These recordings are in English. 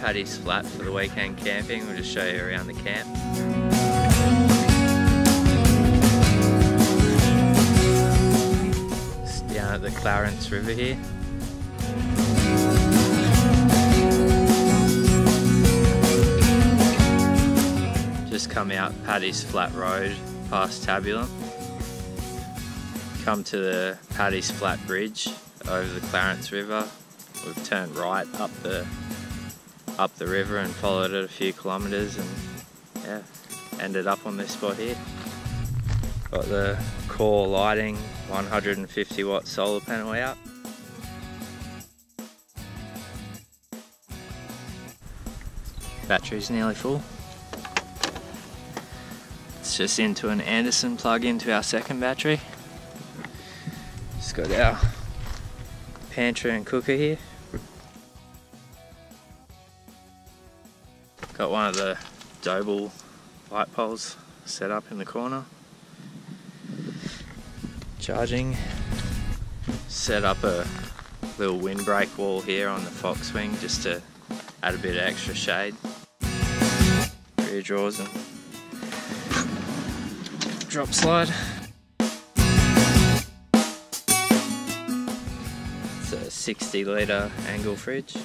Paddy's Flat for the weekend camping. We'll just show you around the camp. Down at the Clarence River here. Just come out Paddy's Flat Road past Tabulam. Come to the Paddy's Flat Bridge over the Clarence River. We've turned right up the up the river and followed it a few kilometres and yeah, ended up on this spot here. Got the Korr Lighting, 150 watt solar panel out. Battery's nearly full. It's just into an Anderson plug into our second battery. Just got our pantry and cooker here. Got one of the Doble light poles set up in the corner. Charging. Set up a little windbreak wall here on the Foxwing just to add a bit of extra shade. Rear drawers and drop slide. It's a 60 litre Engel fridge.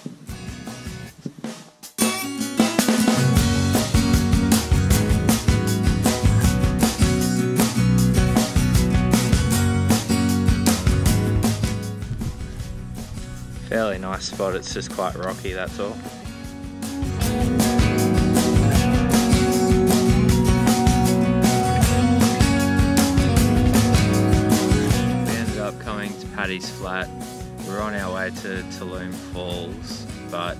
Nice spot, it's just quite rocky, that's all. We ended up coming to Paddy's Flat. We are on our way to Tooloom Falls, but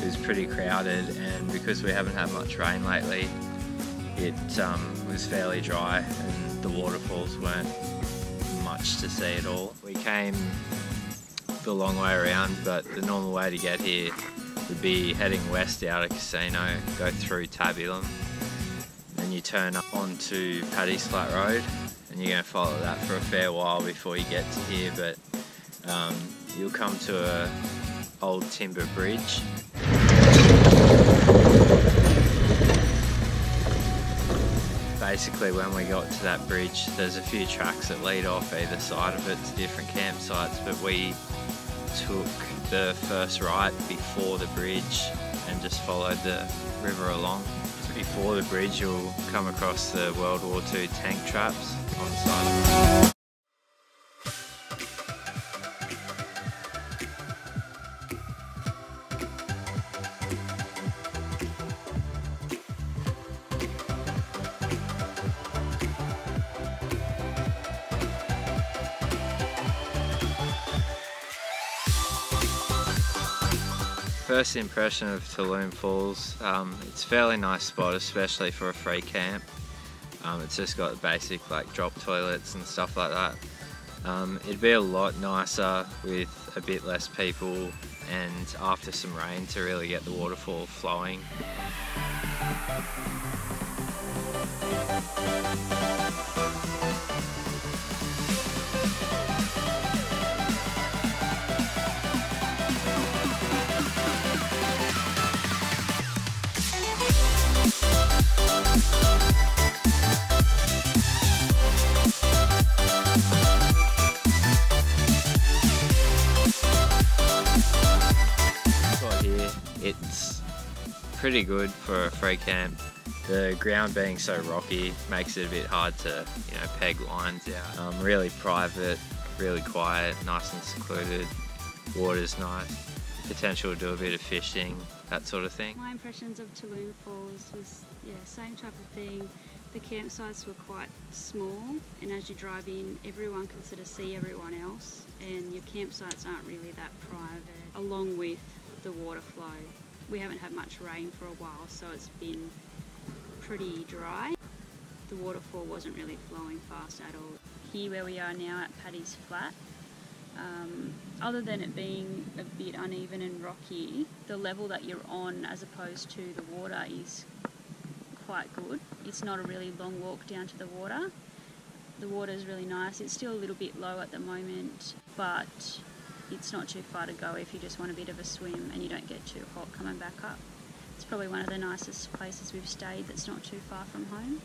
it was pretty crowded and because we haven't had much rain lately, it um, was fairly dry and the waterfalls weren't much to see at all. We came the long way around, but the normal way to get here would be heading west out of Casino, go through Tabulam, and you turn up onto Paddy's Flat Road, and you're going to follow that for a fair while before you get to here, but um, you'll come to a old timber bridge. Basically when we got to that bridge there's a few tracks that lead off either side of it to different campsites but we took the first right before the bridge and just followed the river along. Before the bridge you'll come across the World War II tank traps on the side. First impression of Tooloom Falls, um, it's a fairly nice spot, especially for a free camp. Um, it's just got basic like drop toilets and stuff like that. Um, it'd be a lot nicer with a bit less people and after some rain to really get the waterfall flowing. Pretty good for a free camp. The ground being so rocky makes it a bit hard to, you know, peg lines out. Um, really private, really quiet, nice and secluded. Water's nice. Potential to do a bit of fishing, that sort of thing. My impressions of Tooloom Falls was, yeah, same type of thing. The campsites were quite small, and as you drive in, everyone can sort of see everyone else, and your campsites aren't really that private, along with the water flow. We haven't had much rain for a while, so it's been pretty dry. The waterfall wasn't really flowing fast at all. Here where we are now at Paddy's Flat, um, other than it being a bit uneven and rocky, the level that you're on as opposed to the water is quite good. It's not a really long walk down to the water. The water is really nice. It's still a little bit low at the moment, but it's not too far to go if you just want a bit of a swim and you don't get too hot coming back up. It's probably one of the nicest places we've stayed that's not too far from home.